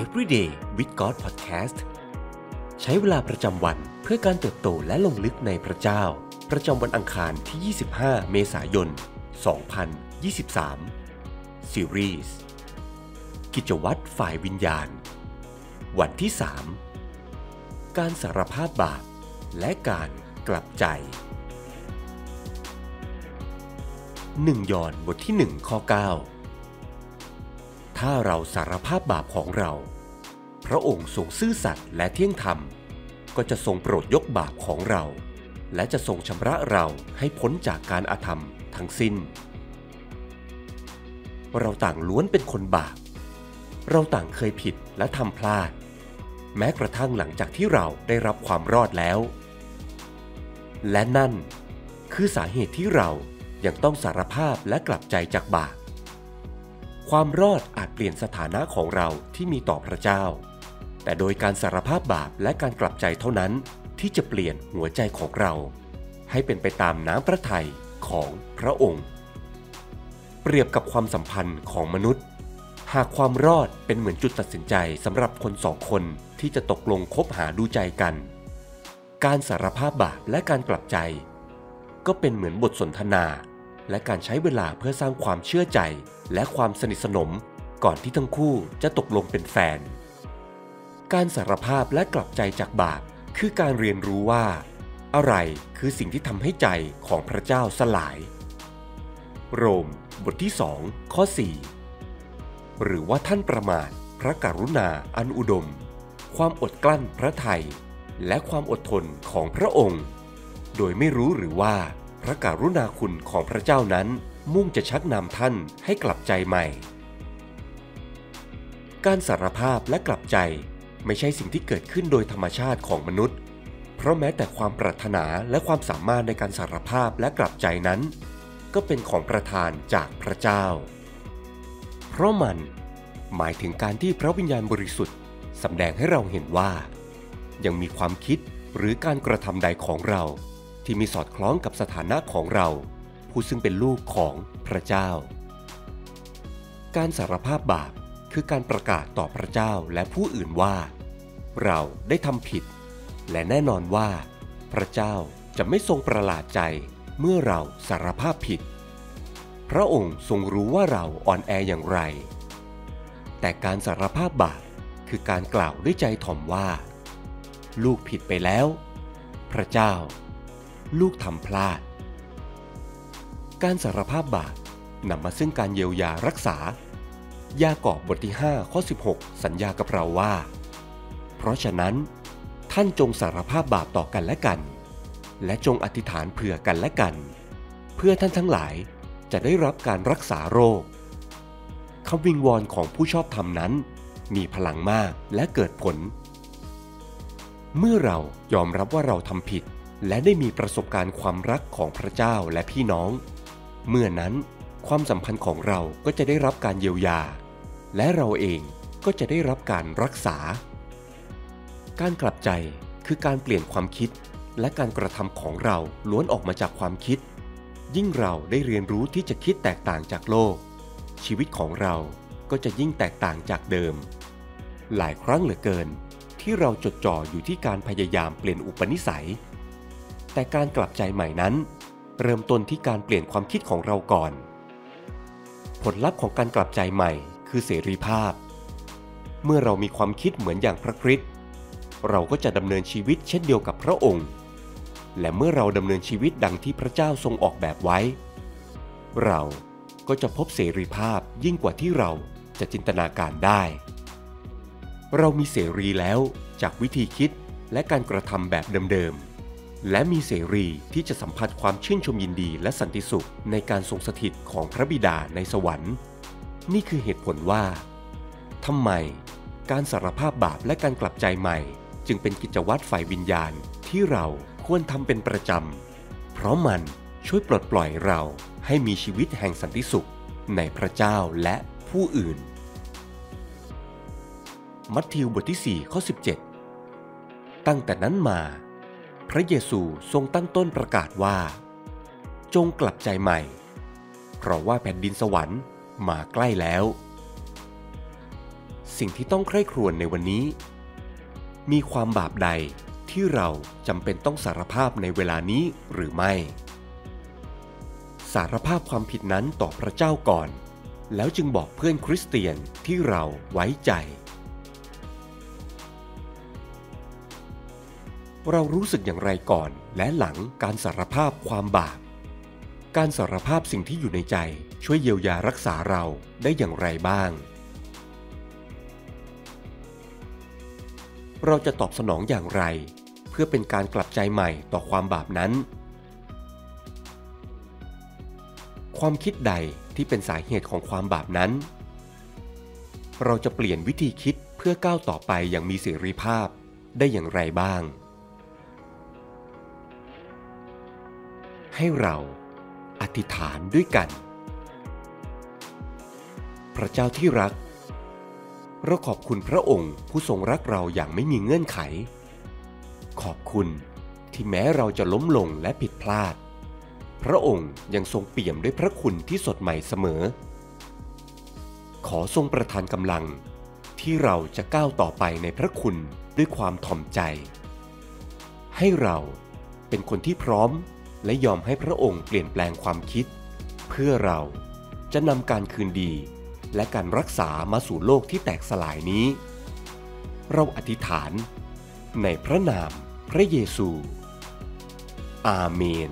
Everyday with God Podcast ใช้เวลาประจำวันเพื่อการเติบโตและลงลึกในพระเจ้า ประจำวันอังคารที่ 25 เมษายน 2023 ซีรีส์กิจวัตรฝ่ายวิญญาณ วันที่ 3 การสารภาพบาป และการกลับใจ 1 ยอนบทที่ 1 ข้อ 9 ถ้าเราสารภาพบาปของเรา พระองค์ทรงซื่อสัตย์และเที่ยงธรรม ก็จะทรงโปรดยกบาปของเรา และจะทรงชำระเราให้พ้นจากการอาธรรมทั้งสิ้น เราต่างล้วนเป็นคนบาป เราต่างเคยผิดและทำพลาด แม้กระทั่งหลังจากที่เราได้รับความรอดแล้ว และนั่นคือสาเหตุที่เรายังต้องสารภาพและกลับใจจากบาป ความรอดอาจเปลี่ยนสถานะของเราที่มีต่อพระเจ้า แต่โดยการสารภาพบาปและการกลับใจเท่านั้นที่จะเปลี่ยนหัวใจของเรา ให้เป็นไปตามน้ำพระทัยของพระองค์ เปรียบกับความสัมพันธ์ของมนุษย์ หากความรอดเป็นเหมือนจุดตัดสินใจสำหรับคนสองคนที่จะตกลงคบหาดูใจกัน การสารภาพบาปและการกลับใจ ก็เป็นเหมือนบทสนทนา และการใช้เวลาเพื่อสร้างความเชื่อใจ และความสนิทสนม ก่อนที่ทั้งคู่จะตกลงเป็นแฟน การสารภาพและกลับใจจากบาปคือการเรียนรู้ว่า อะไรคือสิ่งที่ทำให้ใจของพระเจ้าสลาย โรม บทที่ 2 ข้อ 4 หรือว่าท่านประมาทพระกรุณาอันอุดม ความอดกลั้นพระไทยและความอดทนของพระองค์ โดยไม่รู้หรือว่า พระกรุณาคุณของพระเจ้านั้นมุ่งจะชักนำท่านให้กลับใจใหม่ การสารภาพและกลับใจไม่ใช่สิ่งที่เกิดขึ้นโดยธรรมชาติของมนุษย์ เพราะแม้แต่ความปรารถนาและความสามารถในการสารภาพและกลับใจนั้น ก็เป็นของประทานจากพระเจ้า เพราะมันหมายถึงการที่พระวิญญาณบริสุทธิ์สำแดงให้เราเห็นว่า ยังมีความคิดหรือการกระทำใดของเรา ที่มีสอดคล้องกับสถานะของเรา ผู้ซึ่งเป็นลูกของพระเจ้า การสารภาพบาปคือการประกาศต่อพระเจ้าและผู้อื่นว่า เราได้ทำผิด และแน่นอนว่า พระเจ้าจะไม่ทรงประหลาดใจเมื่อเราสารภาพผิด พระองค์ทรงรู้ว่าเราอ่อนแออย่างไร แต่การสารภาพบาปคือการกล่าวด้วยใจถ่อมว่า ลูกผิดไปแล้ว พระเจ้า ลูกทำพลาด การสารภาพบาปนำมาซึ่งการเยียวยารักษา ยากอบบทที่ 5 ข้อ 16 สัญญากับเราว่า เพราะฉะนั้น ท่านจงสารภาพบาปต่อกันและกัน และจงอธิษฐานเผื่อกันและกัน เพื่อท่านทั้งหลายจะได้รับการรักษาโรคคำวิงวอนของผู้ชอบธรรมนั้น มีพลังมากและเกิดผล เมื่อเรายอมรับว่าเราทำผิด และได้มีประสบการณ์ความรักของพระเจ้าและพี่น้อง เมื่อนั้นความสัมพันธ์ของเราก็จะได้รับการเยียวยา และเราเองก็จะได้รับการรักษา การกลับใจคือการเปลี่ยนความคิดและการกระทำของเราล้วนออกมาจากความคิด ยิ่งเราได้เรียนรู้ที่จะคิดแตกต่างจากโลก ชีวิตของเราก็จะยิ่งแตกต่างจากเดิม หลายครั้งเหลือเกิน ที่เราจดจ่ออยู่ที่การพยายามเปลี่ยนอุปนิสัย แต่การกลับใจใหม่นั้น เริ่มต้นที่การเปลี่ยนความคิดของเราก่อน ผลลัพธ์ของการกลับใจใหม่คือเสรีภาพ เมื่อเรามีความคิดเหมือนอย่างพระคริสต์เราก็จะดำเนินชีวิตเช่นเดียวกับพระองค์ และเมื่อเราดำเนินชีวิตดังที่พระเจ้าทรงออกแบบไว้ เราก็จะพบเสรีภาพยิ่งกว่าที่เราจะจินตนาการได้ เรามีเสรีแล้วจากวิธีคิดและการกระทำแบบเดิมๆ และมีเสรีที่จะสัมผัสความชื่นชมยินดีและสันติสุขในการทรงสถิตของพระบิดาในสวรรค์ นี่คือเหตุผลว่าทำไม การสารภาพบาปและการกลับใจใหม่ จึงเป็นกิจวัตรฝ่ายวิญญาณที่เราควรทำเป็นประจำ เพราะมันช่วยปลดปล่อยเราให้มีชีวิตแห่งสันติสุขในพระเจ้าและผู้อื่น มัทธิวบทที่ 4 ข้อ 17 ตั้งแต่นั้นมา พระเยซูทรงตั้งต้นประกาศว่า จงกลับใจใหม่ เพราะว่าแผ่นดินสวรรค์มาใกล้แล้ว สิ่งที่ต้องใคร่ครวญในวันนี้ มีความบาปใดที่เราจำเป็นต้องสารภาพในเวลานี้หรือไม่ สารภาพความผิดนั้นต่อพระเจ้าก่อน แล้วจึงบอกเพื่อนคริสเตียนที่เราไว้ใจ เรารู้สึกอย่างไรก่อนและหลังการสารภาพความบาป การสารภาพสิ่งที่อยู่ในใจช่วยเยียวยารักษาเราได้อย่างไรบ้าง เราจะตอบสนองอย่างไร เพื่อเป็นการกลับใจใหม่ต่อความบาปนั้น ความคิดใดที่เป็นสาเหตุของความบาปนั้น เราจะเปลี่ยนวิธีคิดเพื่อก้าวต่อไปอย่างมีเสรีภาพได้อย่างไรบ้าง ให้เราอธิษฐานด้วยกัน พระเจ้าที่รัก เราขอบคุณพระองค์ผู้ทรงรักเราอย่างไม่มีเงื่อนไข ขอบคุณที่แม้เราจะล้มลงและผิดพลาด พระองค์ยังทรงเปี่ยมด้วยพระคุณที่สดใหม่เสมอ ขอทรงประทานกำลังที่เราจะก้าวต่อไปในพระคุณด้วยความถ่อมใจ ให้เราเป็นคนที่พร้อม และยอมให้พระองค์เปลี่ยนแปลงความคิด เพื่อเราจะนำการคืนดี และการรักษามาสู่โลกที่แตกสลายนี้ เราอธิษฐาน ในพระนามพระเยซู อาเมน